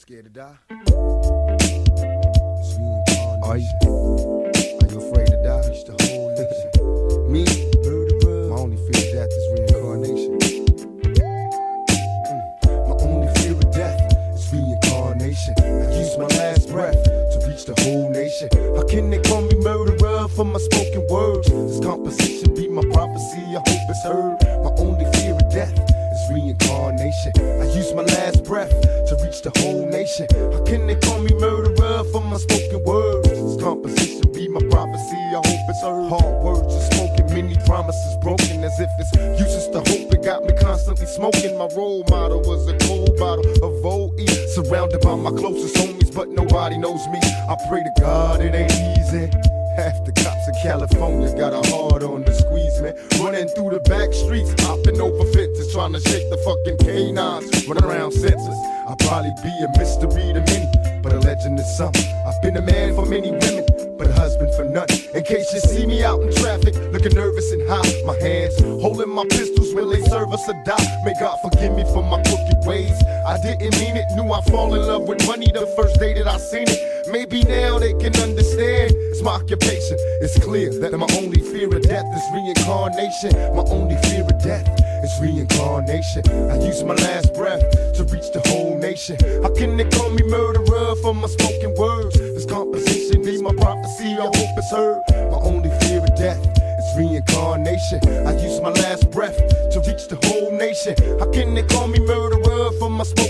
Scared to die? Are you? Are you afraid to die? Reach the whole nation. Me? My only fear of death is reincarnation. Mm. My only fear of death is reincarnation. I use my last breath to reach the whole nation. How can they call me murderer for my spoken words? This composition be my prophecy. I hope it's heard. My only fear of death is reincarnation. I use my last breath to reach the whole nation. How can they call me murderer for my spoken words? Composition be my prophecy. I hope it's heard. Hard words are spoken, many promises broken, as if it's useless to hope. It got me constantly smoking. My role model was a cold bottle of OE, surrounded by my closest homies, but nobody knows me. I pray to God it ain't easy. Half the cops in California got a hard on the squeeze, man. Running through the back streets, hopping over fences, trying to shake the fucking canines. Run around senses. I'll probably be a mystery to many, but a legend is something. I've been a man for many women, but a husband for none. In case you see me out in traffic, looking nervous and hot, my hands holding my pistols will they serve us or die? May God forgive me for my crooked ways. I didn't mean it, knew I fall in love with money the first day that I seen it. Maybe now they can understand. It's my occupation. It's clear that my only fear of death is reincarnation. My only fear of death is reincarnation. I use my last breath to reach the whole nation. How can they call me murderer for my spoken words? This composition be my prophecy. I hope it's heard. My only fear of death is reincarnation. I use my last breath to reach the whole nation. How can they call me murderer for my spoken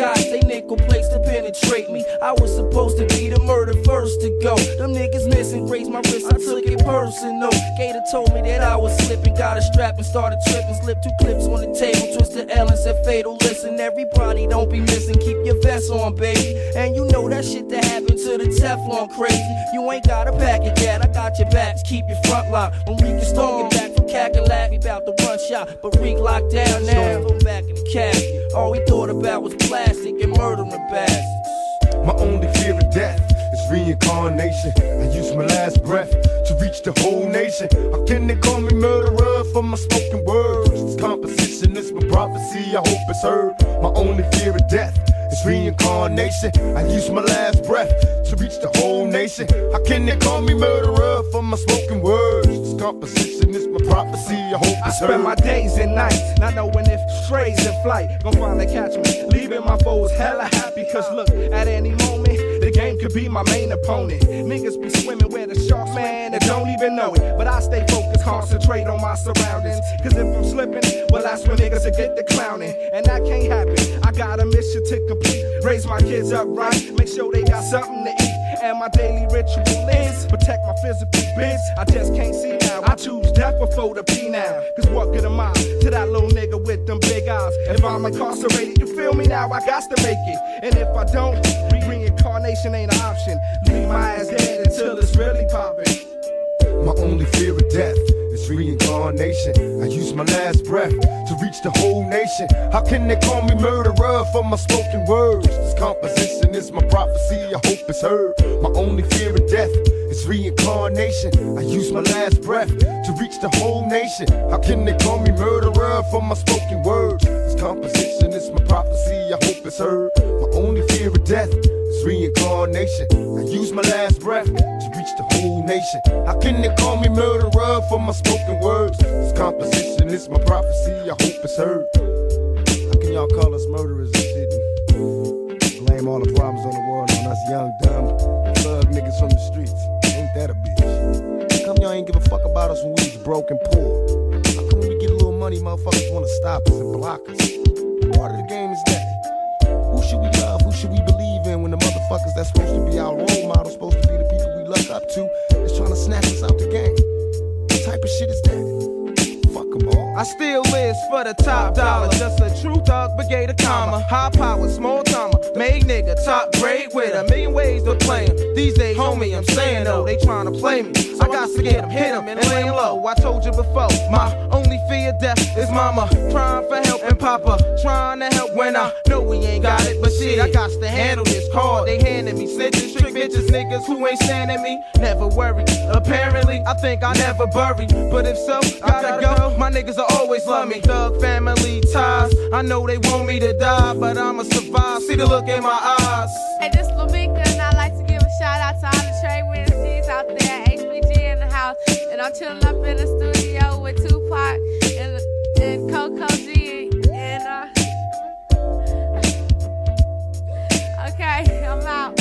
They nickel place to penetrate me. I was supposed to be the murder first to go. Them niggas missing, raised my wrist, I took it personal. Gator told me that I was slipping, got a strap and started tripping. Slipped two clips on the table, twisted L and said fatal. Listen, everybody don't be missing, keep your vest on, baby. And you know that shit that happened to the Teflon crazy. You ain't got a pack it yet, I got your back, just keep your front line. When we can storm, get back Cackalack, we bout to run shot. But Reek locked down now, throw back in the casket. All we thought about was plastic and murdering bastards. My only fear of death is reincarnation. I use my last breath to reach the whole nation. How can they call me murderer for my spoken words? This composition is my prophecy. I hope it's heard. My only fear of death is reincarnation. I use my last breath to reach the whole nation. How can they call me murderer for my spoken words? This composition is my prophecy. I hope I spend heard. my days and nights not knowing if strays in flight gon' finally catch me. Leaving my foes hella happy, cause look, at any moment, could be my main opponent. Niggas be swimming where the sharks man and don't even know it. But I stay focused, concentrate on my surroundings. Cause if I'm slipping, well, that's when niggas will get the clowning. And that can't happen. I got a mission to complete. Raise my kids up right, make sure they got something to eat. And my daily ritual is protect my physical bits. I just can't see now. I choose death before the P now. Cause what good am I to that little nigga with them big eyes? If I'm incarcerated, you feel me now? I got to make it. And if I don't, reincarnation ain't an option. Leave my ass dead until it's really popping. My only fear of death is reincarnation. I use my last breath to reach the whole nation. How can they call me murderer for my spoken words? This composition is my prophecy. I hope it's heard. My only fear of death is reincarnation. I use my last breath to reach the whole nation. How can they call me murderer for my spoken words? This composition is my prophecy. I hope it's heard. My only fear of death reincarnation. I use my last breath to reach the whole nation. How can they call me murderer for my spoken words? This composition is my prophecy. I hope it's heard. How can y'all call us murderers and shit? Blame all the problems on the world on us young, dumb, thug niggas from the streets. Ain't that a bitch? How come y'all ain't give a fuck about us when we was broke and poor? How come when we get a little money, motherfuckers wanna stop us and block us? Part of the game is that. Who should we love? Who should we the motherfuckers that's supposed to be our role model, supposed to be the people we look up to, is trying to snatch us out the game? What type of shit is that? Fuck them all. I still live for the top dollar. Just a true thug, brigade of comma. High power, small timer. Made nigga, top grade with a million ways to play him. These days, homie, I'm saying though, they tryna play me. I got to get him, hit him, and lay low. I told you before, my only fear of death is mama. Crying for help and papa. Trying to help when I know we ain't got it. But shit, I got to handle this call. They handing me snitches, trick bitches, niggas who ain't standing me. Never worry. Apparently, I think I never bury. But if so. My niggas are always love me. Thug family ties. I know they want me to die, but I'ma survive. See the look in my eyes. Hey, this Lamika, and I like to give a shout out to all the trade Wednesdays out there. HBG in the house. And I'm chilling up in the studio with Tupac and, and Coco G. And, uh, okay, I'm out.